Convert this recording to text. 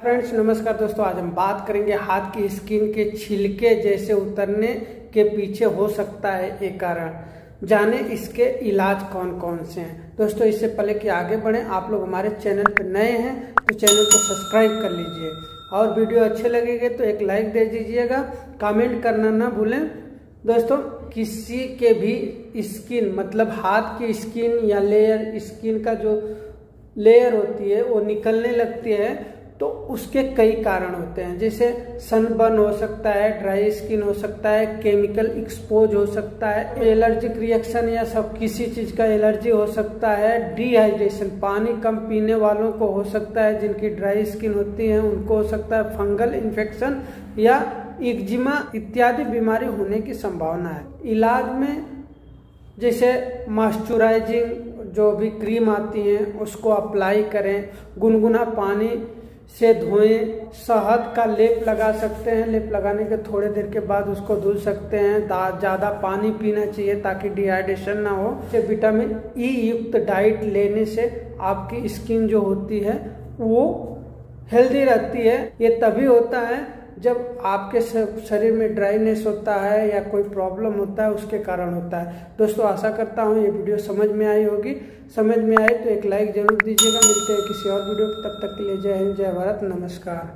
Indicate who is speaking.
Speaker 1: Friends नमस्कार दोस्तों, आज हम बात करेंगे हाथ की स्किन के छिलके जैसे उतरने के पीछे हो सकता है एक कारण। जाने इसके इलाज कौन कौन से हैं। दोस्तों, इससे पहले कि आगे बढ़े, आप लोग हमारे चैनल पर नए हैं तो चैनल को सब्सक्राइब कर लीजिए। और वीडियो अच्छे लगेंगे तो एक लाइक दे दीजिएगा। कमेंट करना ना भूलें। दोस्तों, किसी के भी स्किन मतलब हाथ की स्किन या लेयर स्किन का जो लेयर होती है, वो निकलने लगती है। तो उसके कई कारण होते हैं। जैसे सनबर्न हो सकता है, ड्राई स्किन हो सकता है, केमिकल एक्सपोज हो सकता है, एलर्जिक रिएक्शन या सब किसी चीज़ का एलर्जी हो सकता है, डिहाइड्रेशन, पानी कम पीने वालों को हो सकता है, जिनकी ड्राई स्किन होती है, उनको हो सकता है फंगल इन्फेक्शन या इक्जिमा इत्यादि बीमारी होने की संभावना है। इलाज में जैसे मॉइस्चराइजिंग, जो भी क्रीम आती है, उसको अप्लाई करें, गुनगुना पानी से धोएँ, शहद का लेप लगा सकते हैं। लेप लगाने के थोड़े देर के बाद उसको धुल सकते हैं। ज़्यादा पानी पीना चाहिए ताकि डिहाइड्रेशन ना हो। से विटामिन ई युक्त डाइट लेने से आपकी स्किन जो होती है, वो हेल्दी रहती है। ये तभी होता है जब आपके शरीर में ड्राइनेस होता है या कोई प्रॉब्लम होता है, उसके कारण होता है। दोस्तों, आशा करता हूँ ये वीडियो समझ में आई होगी। समझ में आए तो एक लाइक ज़रूर दीजिएगा। मिलते हैं किसी और वीडियो तब तक के लिए जय हिंद, जय भारत। नमस्कार।